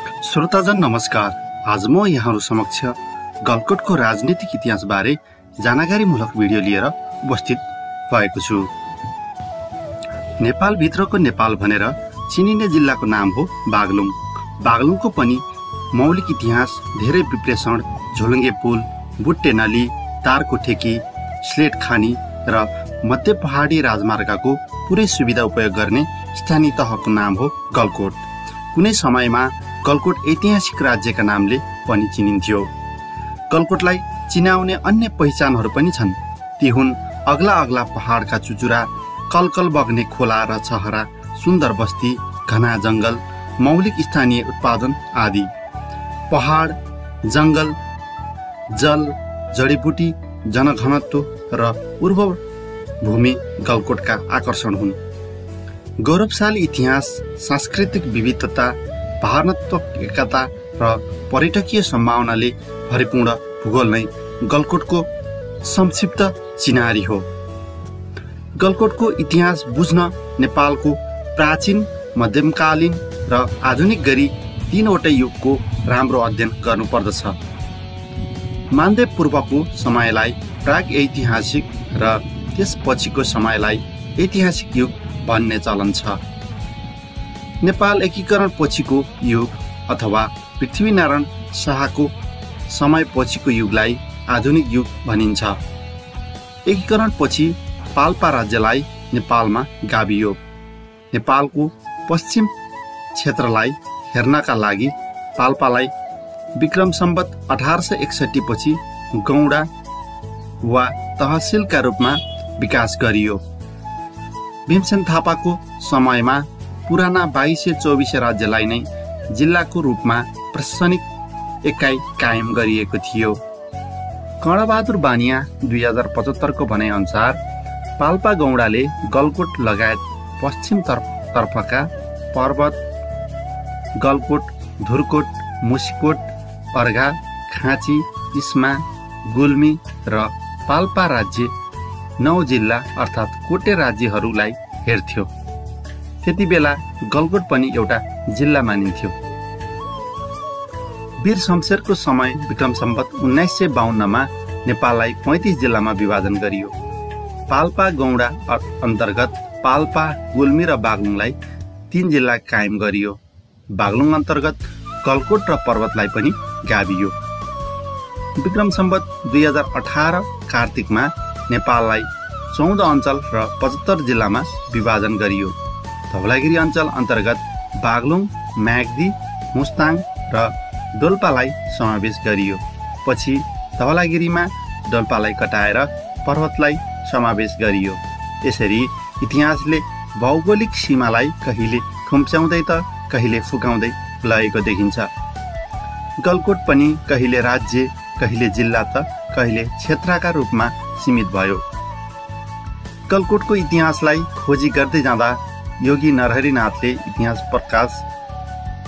श्रोताजन नमस्कार। आज म यहाँहरू समक्ष गलकोटको राजनीतिक इतिहासबारे जानकारीमूलक भिडियो लिएर उपस्थित भएको छु। नेपालभित्रको नेपाल भनेर चिनिने जिल्लाको नाम हो बागलुङ। बागलुङको पनि मौलिक इतिहास धेरै विप्लेषण झोलुङ्गे पुल बुट्टे नली तारको ठेकी स्लेट खानी र मध्य पहाडी राजमार्गको पुरै सुविधा उपयोग गर्ने स्थानीय तहको नाम हो गलकोट। कुनै समयमा गलकोट ऐतिहासिक राज्यका नामले पनि चिनिन्थ्यो। गलकोटलाई चिनाउने अन्य पहिचानहरू पनि छन्। ती हुन् अग्ला अग्ला पहाडका चुचुरा कलकल बग्ने खोला र छहरा सुन्दर बस्ती घना जङ्गल मौलिक स्थानीय उत्पादन आदि। पहाड जङ्गल जल जडीबुटी जनघनत्व र उर्वर भूमि गलकोटका आकर्षण हुन्। गौरवशाली इतिहास सांस्कृतिक विविधता भावनात्मक एकता र पर्यटकीय सम्भावनाले भरिपूर्ण भूगोल नै गलकोटको संक्षिप्त चिनारी हो। गलकोटको इतिहास बुझ्न नेपालको प्राचीन मध्यमकालीन र आधुनिक गरी तिनवटै युगको राम्रो अध्ययन गर्नुपर्दछ। मानदेव पूर्वको समयलाई प्राग ऐतिहासिक र त्यसपछिको समयलाई ऐतिहासिक युग भन्ने चलन छ। नेपाल एकीकरण पछिको युग अथवा पृथ्वीनारायण शाहको समय पछिको युगलाई आधुनिक युग भनिन्छ। एकीकरण पछि पाल्पा राज्यलाई नेपालमा गाभियो। नेपालको पश्चिम क्षेत्रलाई हेर्नका लागि पाल्पालाई विक्रम सम्बत अठार सय एकसट्ठी पछि गौडा वा तहसिलका रूपमा विकास गरियो। भीमसेन थापाको समयमा पुराना बाइसे चौबिसे राज्यलाई नै जिल्लाको रूपमा प्रशासनिक एकाइ कायम गरिएको थियो। कर्णबहादुर बानिया दुई हजार पचहत्तरको भनाइअनुसार पाल्पा गौडाले गलकोट लगायत पश्चिम तर्फ तर्फका पर्वत गलकोट धुरकोट मुसिकोट अर्घा खाँची इस्मा गुल्मी र पाल्पा राज्य नौ जिल्ला अर्थात् कोटे राज्यहरूलाई हेर्थ्यो। त्यति बेला गलकोट पनि एउटा जिल्ला मानिन्थ्यो। वीर शमशेरको समय विक्रम सम्बत उन्नाइस सय बाहन्नमा नेपाललाई पैँतिस जिल्लामा विभाजन गरियो। पाल्पा गौडा अन्तर्गत पाल्पा गुल्मी र बागलुङलाई तिन जिल्ला कायम गरियो। बागलुङ अन्तर्गत कलकोट र पर्वतलाई पनि गाभियो। विक्रम सम्बत दुई हजार अठार कार्तिकमा नेपाललाई चौध अञ्चल र पचहत्तर जिल्लामा विभाजन गरियो। धौलागिरी अञ्चल अन्तर्गत बागलुङ म्याग्दी मुस्ताङ र डोल्पालाई समावेश गरियो। पछि धवलागिरीमा डोल्पालाई कटाएर पर्वतलाई समावेश गरियो। यसरी इतिहासले भौगोलिक सीमालाई कहिले खुम्च्याउँदै त कहिले फुकाउँदै लगेको देखिन्छ। गलकोट पनि कहिले राज्य कहिले जिल्ला त कहिले क्षेत्रका रूपमा सीमित भयो। गलकोटको इतिहासलाई खोजी गर्दै जाँदा योगी नरहरिनाथले इतिहास प्रकाश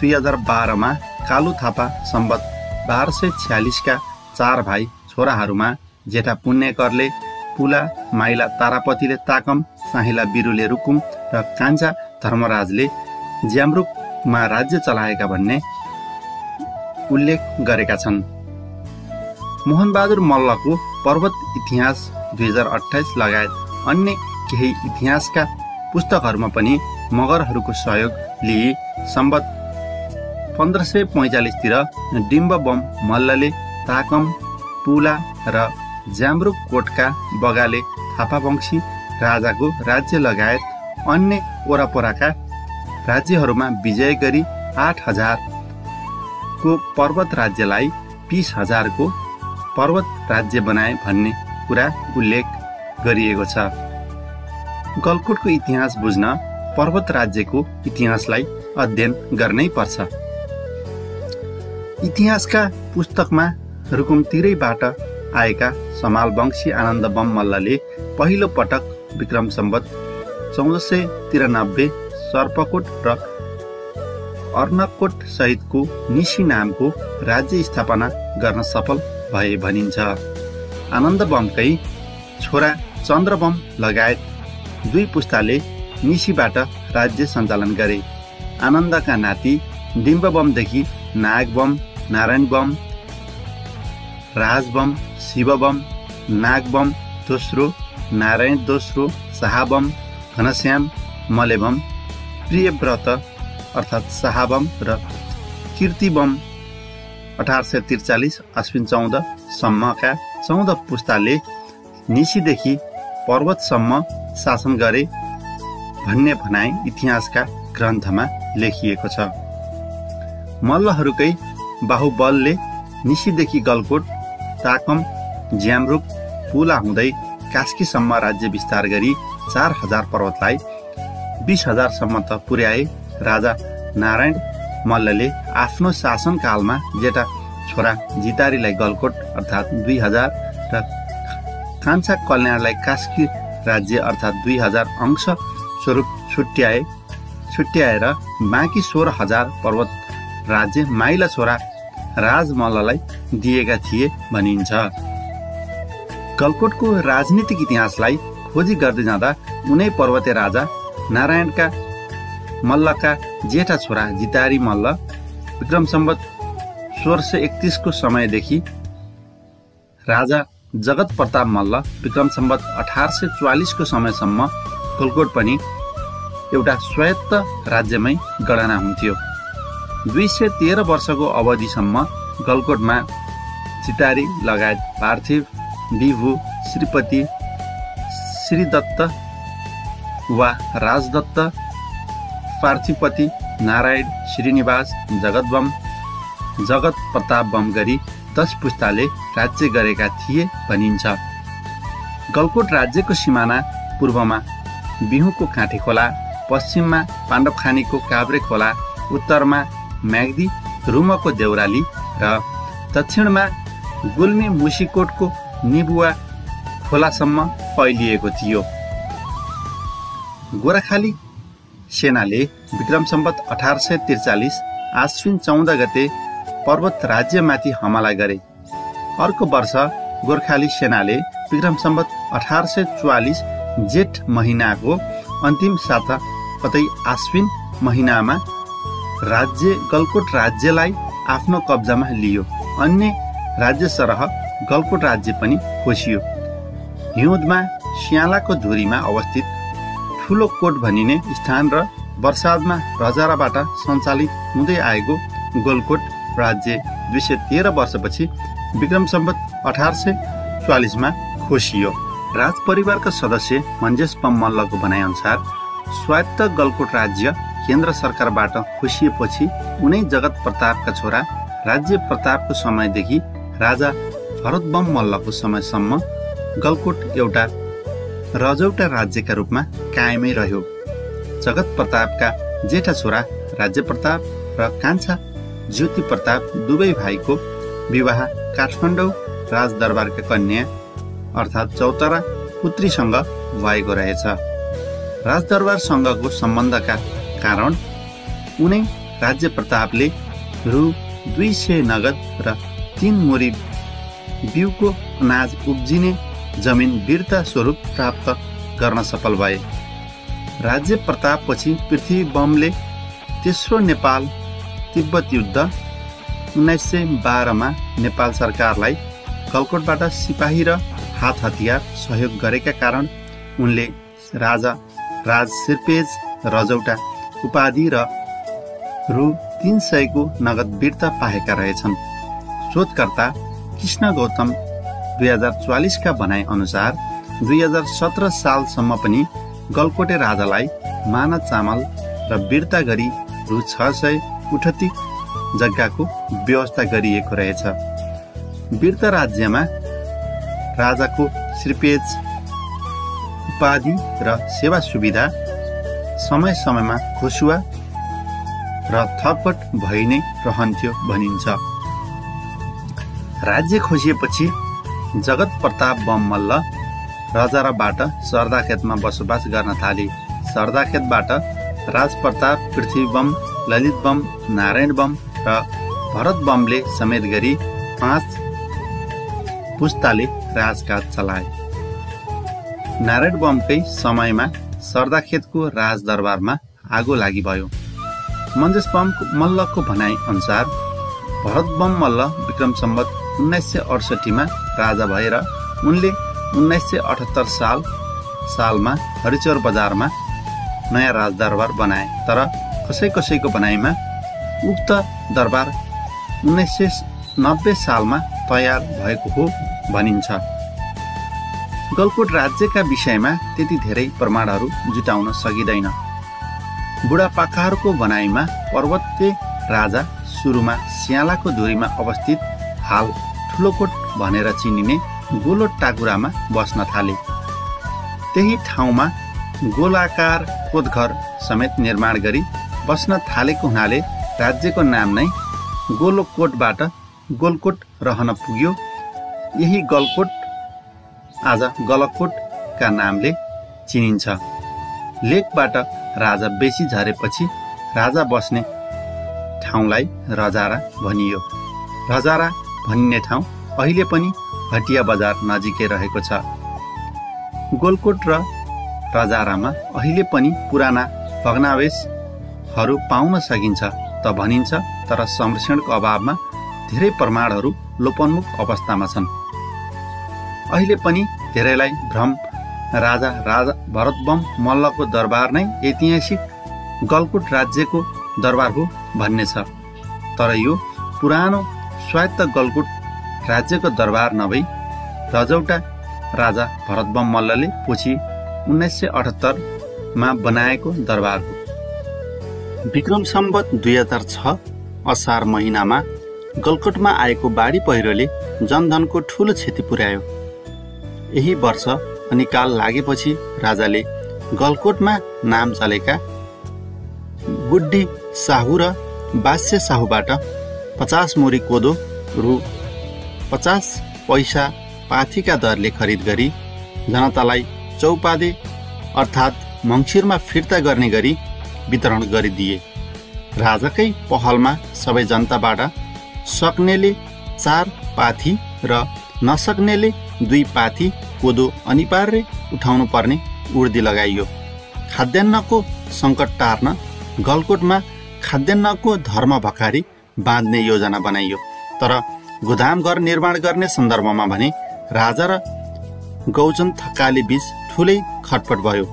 दुई हजार बाह्रमा कालु थापा सम्बत बाह्र सय छ्यालिसका चार भाइ छोराहरूमा जेठा पुण्यकरले पुला माइला तारापतिले ताकम साहिला बिरुले रुकुम र कान्छा धर्मराजले ज्याम्रुकमा राज्य चलाएका भन्ने उल्लेख गरेका छन्। मोहनबहादुर मल्लको पर्वत इतिहास दुई हजार अठाइस लगायत अन्य केही इतिहासका पुस्तकहरूमा पनि मगरहरूको सहयोग लिई सम्बत पन्ध्र सय पैँचालिसतिर डिम्ब बम मल्लले ताकम पुला र जाम्रुक कोटका बगाले थापावंशी राजाको राज्य लगायत अन्य वरपरका राज्यहरूमा विजय गरी आठ हजारको पर्वत राज्यलाई बिस हजारको पर्वत राज्य बनाए भन्ने कुरा उल्लेख गरिएको छ। गलकोटको इतिहास बुझ्न पर्वत राज्यको इतिहासलाई अध्ययन गर्नै पर्छ। इतिहासका पुस्तकमा रुकुमतिरैबाट आएका समाल वंशी आनन्द बम मल्लले पहिलो पटक विक्रम सम्बत चौध सय तिरानब्बे सर्पकोट र अर्नकोट सहितको निसी नामको राज्य स्थापना गर्न सफल भए भनिन्छ। आनन्द बमकै छोरा चन्द्रबम लगायत दुई पुस्ताले निसीबाट राज्य सञ्चालन गरे। आनन्दका नाति डिम्ब बमदेखि नाग बम नारायण बम राज बम शिव बम नाग बम दोस्रो नारायण दोस्रो शाहबम घनश्याम मलेबम प्रियव्रत अर्थात् शाहबम र कीर्तिबम अठार सय त्रिचालिस अश्विन चौधसम्मका चौध पुस्ताले निसीदेखि पर्वतसम्म शासन गरे भन्ने भनाइ इतिहासका ग्रन्थमा लेखिएको छ। मल्लहरूकै बाहुबलले निसीदेखि गलकोट ताकम ज्यामरुक पुला हुँदै कास्कीसम्म राज्य विस्तार गरी चार हजार पर्वतलाई बिस हजारसम्म त पुर्याए राजा नारायण मल्लले आफ्नो शासनकालमा जेठा छोरा जितारीलाई गलकोट अर्थात् दुई हजार र कान्छा कल्याणलाई कास्की राज्य अर्थात् दुई हजार अंश स्वरूप छुट्याए छुट्याएर बाँकी सोह्र हजार पर्वत राज्य माइला छोरा राजमल्ललाई दिएका थिए भनिन्छ। गलकोटको राजनीतिक इतिहासलाई खोजी गर्दै जाँदा उनै पर्वते राजा नारायणका मल्लका जेठा छोरा जितारी मल्ल विक्रम सम्बत सोह्र सय एकतिसको समयदेखि राजा जगत प्रताप मल्ल विक्रम सम्बत अठार सय चौवालिसको समयसम्म कलकोट पनि एउटा स्वायत्त राज्यमै गणना हुन्थ्यो। दुई सय तेह्र वर्षको अवधिसम्म गलकोटमा चितारी लगायत पार्थिव विभु श्रीपति श्रीदत्त वा राजदत्त पार्थिपति नारायण श्रीनिवास जगतबम जगत प्रताप बम गरी दस पुस्ताले राज्य गरेका थिए भनिन्छ। गलकोट राज्यको सिमाना पूर्वमा बिहुको काँठी खोला पश्चिममा पाण्डवखानीको काभ्रे खोला उत्तरमा म्याग्दी रुमको देउराली र दक्षिणमा गुल्मी मुसिकोटको निबुवा खोलासम्म फैलिएको थियो। गोराखाली सेनाले विक्रम सम्बत अठार सय त्रिचालिस आश्विन चौध गते पर्वत राज्यमाथि हमला गरे। अर्को वर्ष गोर्खाली सेनाले विक्रम सम्बत अठार सय चौवालिस जेठ महिनाको अन्तिम साता कतै आश्विन महिनामा राज्य गलकोट राज्यलाई आफ्नो कब्जामा लियो। अन्य राज्य सरह गलकोट राज्य पनि खोसियो। हिउँदमा सियालाको धुरीमा अवस्थित ठुलो कोट भनिने स्थान र वर्षादमा रजाराबाट सञ्चालित हुँदै आएको गोलकोट राज्य दुई सय तेह्र वर्षपछि विक्रम सम्बत अठार सय चौवालिसमा खोसियो राज परिवारका सदस्य मञ्जेश पम मल्लको भनाइअनुसार स्वायत्त गलकोट राज्य केन्द्र सरकारबाट खोसिएपछि उनै जगत प्रतापका छोरा राज्य प्रतापको समयदेखि राजा भरतबम मल्लको समयसम्म गलकोट एउटा रजौटा राज्यका रूपमा कायमै रह्यो। जगत प्रतापका जेठा छोरा राज्य प्रताप र कान्छा ज्योति प्रताप दुवै भाइको विवाह काठमाडौँ राजदरबारका कन्या अर्थात् चौतरा पुत्रीसँग भएको रहेछ। राजदरबारसँगको सम्बन्धका कारण उनै राज्य प्रतापले रु दुई सय नगद र तिन मुरी बिउको अनाज उब्जिने जमिन वीरता स्वरूप प्राप्त गर्न सफल भए। राज्य प्रतापपछि पृथ्वी बमले तेस्रो नेपाल तिब्बत युद्ध उन्नाइस सय बाह्रमा नेपाल सरकारलाई कलकोटबाट सिपाही र हात हतियार सहयोग गरेका कारण उनले राजा राज सिर्पेज रजौटा उपाधि र रु तिन सयको नगद वीरता पाएका रहेछन्। शोधकर्ता कृष्ण गौतम दुई हजार चौवालिसका अनुसार दुई हजार सत्र सालसम्म पनि गलकोटे राजालाई माना चामल र बिर्ता गरी रु छ सय उठती जग्गाको व्यवस्था गरिएको रहेछ। बिर्ता राज्यमा राजाको श्रीपेज उपाधि र सेवा सुविधा समय समयमा खुसुवा र थपट भइ नै रहन्थ्यो भनिन्छ। राज्य खोजिएपछि जगत प्रताप बम मल्ल रजाराबाट सरदाखेतमा बसोबास गर्न थाले। सरदाखेतबाट राज प्रताप पृथ्वी बम ललित बम नारायण बम र भरत बमले समेत गरी पाँच पुस्ताले राजकाज चलाए। नारायण बमकै समयमा सरदाखेतको राजदरबारमा आगो लागि भयो। मन्जेस बम मल्लको भनाइ अनुसार भरत बम मल्ल विक्रम सम्बत उन्नाइस सय अडसट्ठीमा राजा भएर उनले उन्नाइस सय अठहत्तर साल सालमा हरिचौर बजारमा नयाँ राजदरबार बनाए। तर कसै कसैको भनाइमा उक्त दरबार उन्नाइस सय नब्बे सालमा तयार भएको हो भनिन्छ। गलकोट राज्यका विषयमा त्यति धेरै प्रमाणहरू जुटाउन सकिँदैन। बुढापाकाहरूको भनाइमा पर्वतीय राजा सुरुमा स्यालाको धुरीमा अवस्थित हाल ठुलोकोट भनेर चिनिने गोलो टाकुरामा बस्न थाले। त्यही ठाउँमा गोलाकार कोदघर समेत निर्माण गरी बस्न थालेको हुनाले राज्यको नाम नै गोलोकोटबाट गोलकोट रहन पुग्यो। यही गलकोट आज गलकोटका नामले चिनिन्छ। लेकबाट राजा बेसी झरेपछि राजा बस्ने ठाउँलाई रजारा भनियो। रजारा भनिने ठाउँ अहिले पनि हटिया बजार नजिकै रहेको छ। गोलकोट र रजारामा अहिले पनि पुराना भग्नावेशहरू पाउन सकिन्छ त भनिन्छ तर संरक्षणको अभावमा धेरै प्रमाणहरू लोपोन्मुख अवस्थामा छन्। अहिले पनि धेरैलाई भ्रम राजा राजा भरतबम मल्लको दरबार नै ऐतिहासिक गलकुट राज्यको दरबार हो भन्ने छ। तर यो पुरानो स्वायत्त गलकुट राज्यको दरबार नभई रजौटा राजा भरतबम मल्लले पछि उन्नाइस सय अठहत्तरमा बनाएको दरबार हो। विक्रम सम्बत दुई हजार छ असार महिनामा गलकोटमा आएको बाढी पहिरोले जनधनको ठुलो क्षति पुर्यायो। यही वर्ष अनि काल लागेपछि राजाले गलकोटमा नाम चलेका गुड्डी साहु र बास्य साहुबाट पचास मुरी कोदो रु पचास पैसा पाथीका दरले खरिद गरी जनतालाई चौपादे अर्थात् मङ्सिरमा फिर्ता गर्ने गरी वितरण गरिदिए। राजाकै पहलमा सबै जनताबाट सक्नेले चार पाथी र नसक्नेले दुई पाथी कोदो अनिवार्य उठाउनु पर्ने उर्दी लगाइयो। खाद्यान्नको सङ्कट टार्न गलकोटमा खाद्यान्नको धर्म भकारी बाँध्ने योजना बनाइयो। तर गोदाम घर निर्माण गर्ने सन्दर्भमा भने राजा र गौजन थकाली बिच ठुलै खटपट भयो।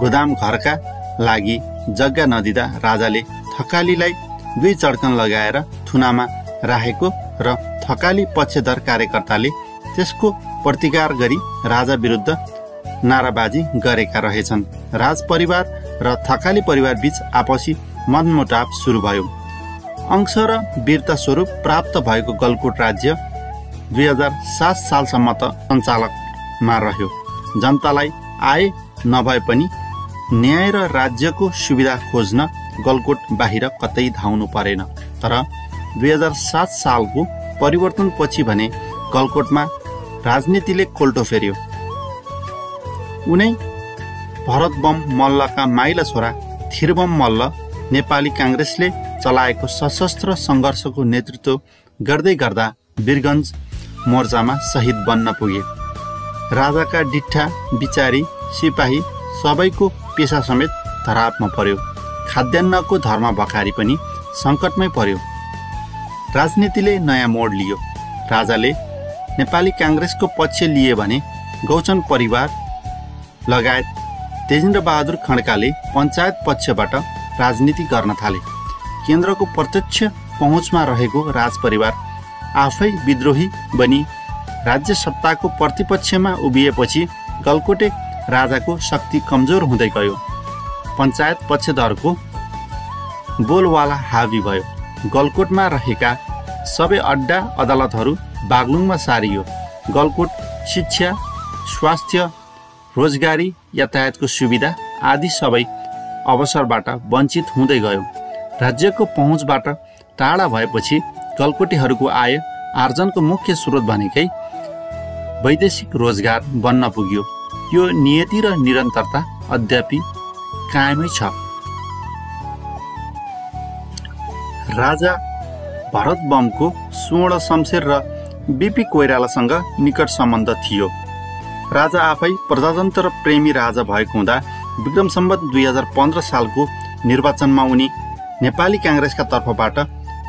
गोदाम घरका लागि जग्गा नदिँदा राजाले थकालीलाई दुई चड्कन लगाएर थुनामा राखेको र थकाली पक्षधर कार्यकर्ताले त्यसको प्रतिकार गरी राजा विरुद्ध नाराबाजी गरेका रहेछन्। राज परिवार र थकाली परिवार बीच आपसी मनमुटाव सुरु भयो। अंश र वीरता स्वरूप प्राप्त भएको गलकोट राज्य दुई हजार सात सालसम्म त सञ्चालकमा रह्यो। जनतालाई आय नभए पनि न्याय र राज्यको सुविधा खोज्न गलकोट बाहिर कतै धाउनु परेन। तर दुई हजार सात सालको परिवर्तनपछि भने गलकोटमा राजनीतिले कोल्टो फेर्यो। उनै भरत बम मल्लका माइला छोरा थिरबम मल्ल नेपाली काङ्ग्रेसले चलाएको सशस्त्र सङ्घर्षको नेतृत्व गर्दै गर्दा वीरगन्ज मोर्चामा शहीद बन्न पुगे। राजाका डिठा बिचारी सिपाही सबैको पेसा समेत धरापमा पर्यो। खाद्यान्नको धर्म भखारी पनि सङ्कटमै पर्यो। राजनीतिले नयाँ मोड लियो। राजाले नेपाली काङ्ग्रेसको पक्ष लिए भने गौचन परिवार लगायत तेजेन्द्र बहादुर खड्काले पञ्चायत पक्षबाट राजनीति गर्न थाले। केन्द्रको प्रत्यक्ष पहुँचमा रहेको राजपरिवार आफै विद्रोही बनी राज्य सत्ताको प्रतिपक्षमा उभिएपछि गलकोटे राजाको शक्ति कमजोर हुँदै गयो। पञ्चायत पक्षधरको बोलवाला हावी भयो। गलकोटमा रहेका सबै अड्डा अदालतहरू बागलुङमा सारियो। गलकोट शिक्षा स्वास्थ्य रोजगारी यातायातको सुविधा आदि सबै अवसरबाट वञ्चित हुँदै गयो। राज्यको पहुँचबाट टाढा भएपछि गलकोटेहरूको आय आर्जनको मुख्य स्रोत भनेकै वैदेशिक रोजगार बन्न पुग्यो। यो नियति र निरन्तरता अद्यापि कायमै छ। राजा भरत बमको स्वर्ण शमशेर र बिपी कोइरालासँग निकट सम्बन्ध थियो। राजा आफै प्रजातन्त्र प्रेमी राजा भएको हुँदा विक्रम सम्बत दुई हजार पन्ध्र सालको निर्वाचनमा उनी नेपाली काङ्ग्रेसका तर्फबाट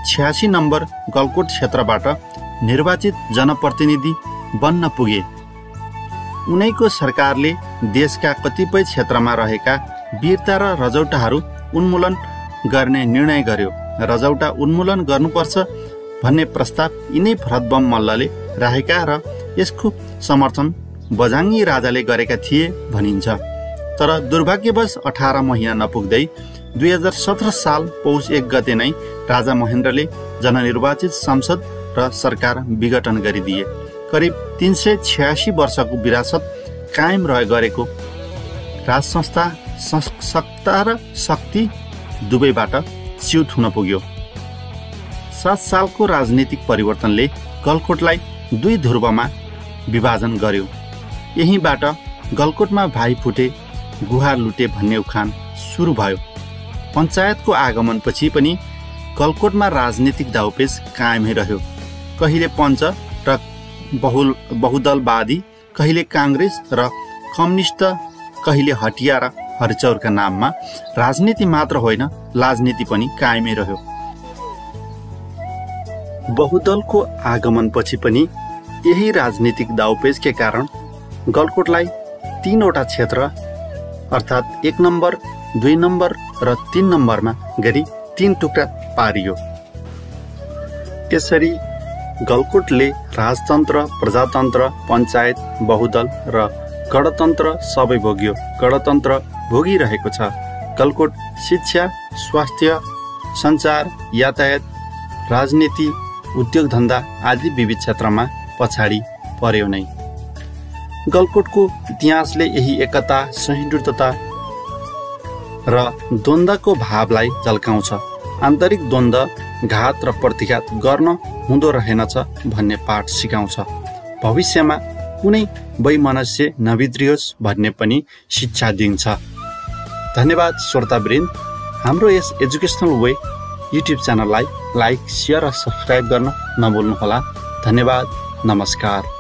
छ्यासी नम्बर गलकोट क्षेत्रबाट निर्वाचित जनप्रतिनिधि बन्न पुगे। उनैको सरकारले देशका कतिपय क्षेत्रमा रहेका वीरता र रजौटाहरू उन्मूलन गर्ने निर्णय गर्यो। रजौटा उन्मूलन गर्नुपर्छ भन्ने प्रस्ताव यिनै भरतबम मल्लले राखेका र यसको समर्थन बझाङ्गी राजाले गरेका थिए भनिन्छ। तर दुर्भाग्यवश अठार महिना नपुग्दै दुई हजार सत्र साल पौष एक गते नै राजा महेन्द्रले जननिर्वाचित संसद र सरकार विघटन गरिदिए। करिब तिन सय छ्यासी वर्षको विरासत कायम रह गरेको राज संस्था सत्ता र शक्ति दुवैबाट च्युत हुन पुग्यो। सात सालको राजनीतिक परिवर्तनले गलकोटलाई दुई ध्रुवमा विभाजन गर्यो। यहीँबाट गलकोटमा भाइ फुटे गुहार लुटे भन्ने उखान सुरु भयो। पञ्चायतको आगमनपछि पनि गलकोटमा राजनीतिक दाउपेच कायमै रह्यो। कहिले पञ्च बहुल बहुदलवादी कहिले काङ्ग्रेस र कम्युनिस्ट कहिले हटिया र हरिचौरका नाममा राजनीति मात्र होइन राजनीति पनि कायमै रह्यो। बहुदलको आगमनपछि पनि यही राजनीतिक दाउपेचकै कारण गलकोटलाई तिनवटा क्षेत्र अर्थात् एक नम्बर दुई नम्बर र तिन नम्बरमा गरी तिन टुक्रा पारियो। यसरी गलकुटले राजतन्त्र प्रजातन्त्र पञ्चायत बहुदल र गणतन्त्र सबै भोग्यो। गणतन्त्र भोगिरहेको छ। गलकोट शिक्षा स्वास्थ्य सञ्चार यातायात राजनीति उद्योग धन्दा आदि विविध क्षेत्रमा पछाडि पर्यो नै। गलकोटको इतिहासले यही एकता सहिष्णुता र द्वन्द्वको भावलाई झल्काउँछ। आन्तरिक द्वन्द्व घात र प्रतिघात गर्न हुँदो रहेनछ भन्ने पाठ सिकाउँछ। भविष्यमा कुनै वैमनस्य नबिद्रियोस् भन्ने पनि शिक्षा दिन्छ। धन्यवाद श्रोतावृन्द। हाम्रो यस एजुकेसनल वे युट्युब च्यानललाई लाइक सेयर र सब्सक्राइब गर्न नभुल्नुहोला। धन्यवाद नमस्कार।